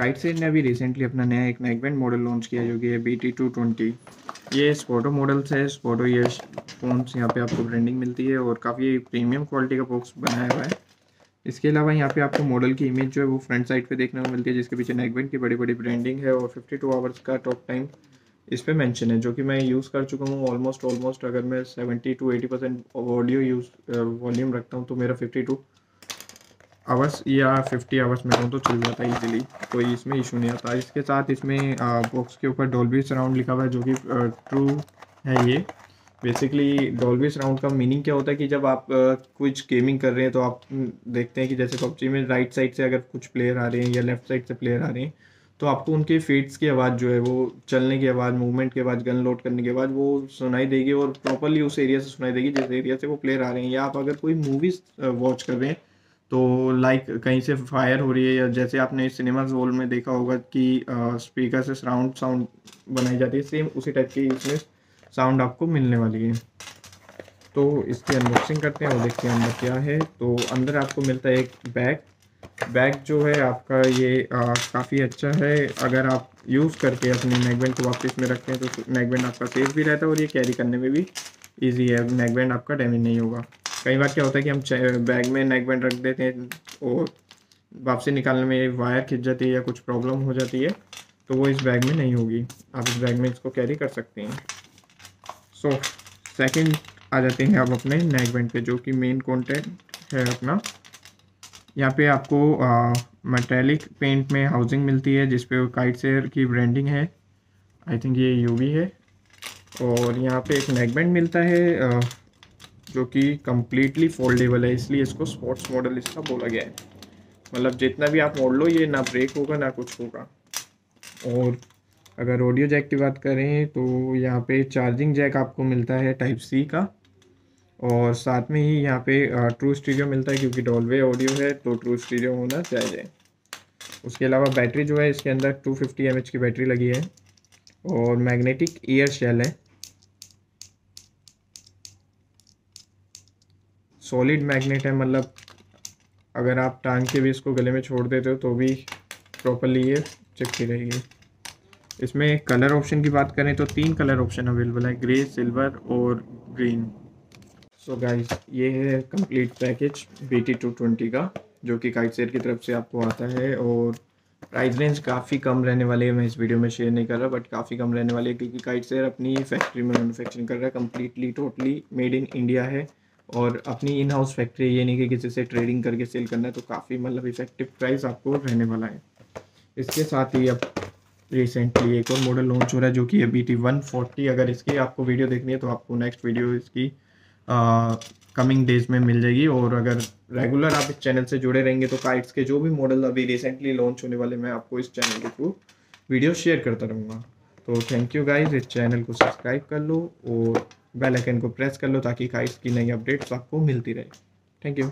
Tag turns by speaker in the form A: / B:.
A: Kite से ने अभी रिसेंटली अपना नया एक नेकबैंड मॉडल लॉन्च किया जो कि है बी टी टू ट्वेंटी ये स्पोटो मॉडल्स है स्पोटो ये फ़ोन्स यहाँ पे आपको ब्रांडिंग मिलती है और काफ़ी प्रीमियम क्वालिटी का बॉक्स बनाया हुआ है। इसके अलावा यहाँ पे आपको मॉडल की इमेज जो है वो फ्रंट साइड पे देखने को मिलती है, जिसके पीछे नेकबैंड की बड़ी बड़ी ब्रांडिंग है और 52 आवर्स का टॉक टाइम इस पर मैंशन है, जो कि मैं यूज़ कर चुका हूँ ऑलमोस्ट ऑलमोस्ट अगर मैं 70 to 80 percent audio use volume रखता हूँ तो मेरा 52 आवर्स या 50 आवर्स में कहूँ तो चल जाता है इजीली कोई इसमें इशू नहीं आता। इसके साथ इसमें बॉक्स के ऊपर डॉल्बी सराउंड लिखा हुआ है, जो कि ट्रू है ये। बेसिकली डॉल्बी सराउंड का मीनिंग क्या होता है कि जब आप कुछ गेमिंग कर रहे हैं तो आप देखते हैं कि जैसे पबजी में राइट साइड से अगर कुछ प्लेयर आ रहे हैं या लेफ़्ट साइड से प्लेयर आ रहे हैं तो आपको उनके फेट्स की आवाज़ जो है, वो चलने की आवाज़ मूवमेंट के बाद गन लोड करने के बाद वो सुनाई देगी और प्रॉपरली उस एरिया से सुनाई देगी। जिस एरिया से वो प्लेयर आ रहे हैं। या आप अगर कोई मूवीज़ वॉच कर रहे हैं तो लाइक कहीं से फायर हो रही है या जैसे आपने सिनेमा हॉल में देखा होगा कि स्पीकर से सराउंड साउंड बनाई जाती है सेम उसी टाइप की इसमें साउंड आपको मिलने वाली है। तो इसकी अनबॉक्सिंग करते हैं और देखते हैं अंदर क्या है। तो अंदर आपको मिलता है एक बैग बैग जो है आपका ये काफ़ी अच्छा है। अगर आप यूज़ करके अपने नेकबैंड को वापस में रखते हैं तो नेकबैंड आपका सेफ़ भी रहता है और ये कैरी करने में भी ईजी है। नेकबैंड आपका डैमेज नहीं होगा। कई बार क्या होता है कि हम बैग में नेक बैंड रख देते हैं और वापसी निकालने में वायर खिंच जाती है या कुछ प्रॉब्लम हो जाती है तो वो इस बैग में नहीं होगी। आप इस बैग में इसको कैरी कर सकते हैं। सो so, सेकंड आ जाते हैं आप अपने नेक बैंड पे जो कि मेन कॉन्टेंट है अपना। यहाँ पे आपको मेटेलिक पेंट में हाउसिंग मिलती है जिस पे काइट सेयर की ब्रांडिंग है। आई थिंक ये यूवी है। और यहाँ पे एक नेक बैंड मिलता है आ, जो कि कम्प्लीटली फोल्डेबल है, इसलिए इसको स्पोर्ट्स मॉडल इसका बोला गया है। मतलब जितना भी आप मोड़ लो ये ना ब्रेक होगा, ना कुछ होगा। और अगर ऑडियो जैक की बात करें तो यहाँ पे चार्जिंग जैक आपको मिलता है टाइप सी का। और साथ में ही यहाँ पे ट्रू स्टीरियो मिलता है, क्योंकि डॉलवे ऑडियो है तो ट्रू स्टीरियो होना चाहिए। उसके अलावा बैटरी जो है, इसके अंदर 250 फिफ्टी की बैटरी लगी है। और मैग्नेटिक ईयर शेल है। सॉलिड मैग्नेट है मतलब अगर आप टांग के भी इसको गले में छोड़ देते हो तो भी प्रॉपरली ये चिपकी रहेगी। इसमें कलर ऑप्शन की बात करें तो तीन कलर ऑप्शन अवेलेबल है ग्रे सिल्वर और ग्रीन सो गाइस ये है complete package B T two twenty का, जो कि काइट की तरफ़ से आपको आता है और प्राइस रेंज काफ़ी कम रहने वाली है। मैं इस वीडियो में शेयर नहीं कर रहा बट काफ़ी कम रहने वाली है, क्योंकि काइट सेयर अपनी फैक्ट्री में मैनुफैक्चरिंग कर रहा है completely totally made in India है। और अपनी इन हाउस फैक्ट्री ये नहीं कि किसी से ट्रेडिंग करके सेल करना है तो काफ़ी मतलब इफ़ेक्टिव प्राइस आपको रहने वाला है। इसके साथ ही अब रिसेंटली एक और मॉडल लॉन्च हो रहा है, जो कि है बी टी वन फोर्टी अगर इसकी आपको वीडियो देखनी है तो आपको नेक्स्ट वीडियो इसकी कमिंग डेज़ में मिल जाएगी। और अगर रेगुलर आप इस चैनल से जुड़े रहेंगे तो काइट्स के जो भी मॉडल अभी रिसेंटली लॉन्च होने वाले, मैं आपको इस चैनल के थ्रू वीडियो शेयर करता रहूँगा। तो थैंक यू गाइज़ इस चैनल को सब्सक्राइब कर लो और बेल आइकन को प्रेस कर लो ताकि काइट्स की नई अपडेट्स आपको मिलती रहे। Thank you